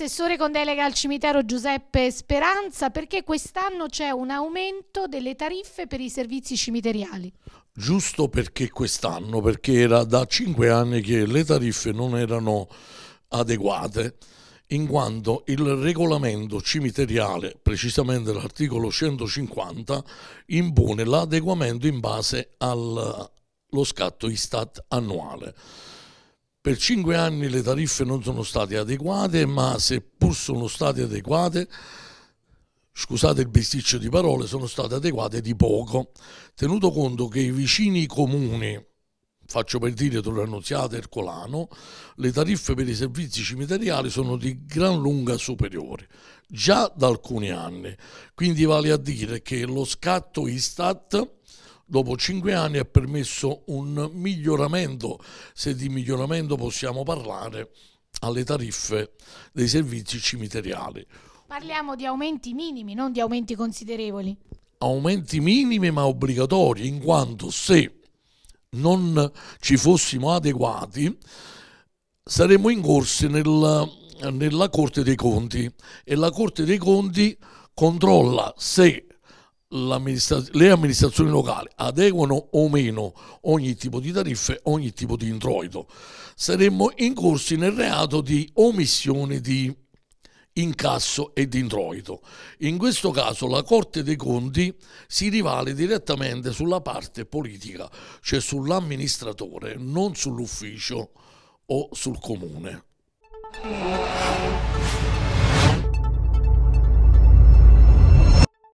Assessore con delega al cimitero Giuseppe Speranza, perché quest'anno c'è un aumento delle tariffe per i servizi cimiteriali? Giusto perché quest'anno, perché era da cinque anni che le tariffe non erano adeguate, in quanto il regolamento cimiteriale, precisamente l'articolo 150, impone l'adeguamento in base allo scatto Istat annuale. Per cinque anni le tariffe non sono state adeguate, ma seppur sono state adeguate, scusate il bisticcio di parole, sono state adeguate di poco, tenuto conto che i vicini comuni, faccio per dire Torre Annunziata e Ercolano, le tariffe per i servizi cimiteriali sono di gran lunga superiori, già da alcuni anni. Quindi vale a dire che lo scatto Istat dopo cinque anni ha permesso un miglioramento, se di miglioramento possiamo parlare, alle tariffe dei servizi cimiteriali. Parliamo di aumenti minimi, non di aumenti considerevoli. Aumenti minimi ma obbligatori, in quanto se non ci fossimo adeguati saremmo incorsi nel, nella Corte dei Conti e la Corte dei Conti controlla se le amministrazioni locali adeguano o meno ogni tipo di tariffe, ogni tipo di introito. Saremmo incorsi nel reato di omissione di incasso e di introito. In questo caso la Corte dei Conti si rivale direttamente sulla parte politica, cioè sull'amministratore, non sull'ufficio o sul comune.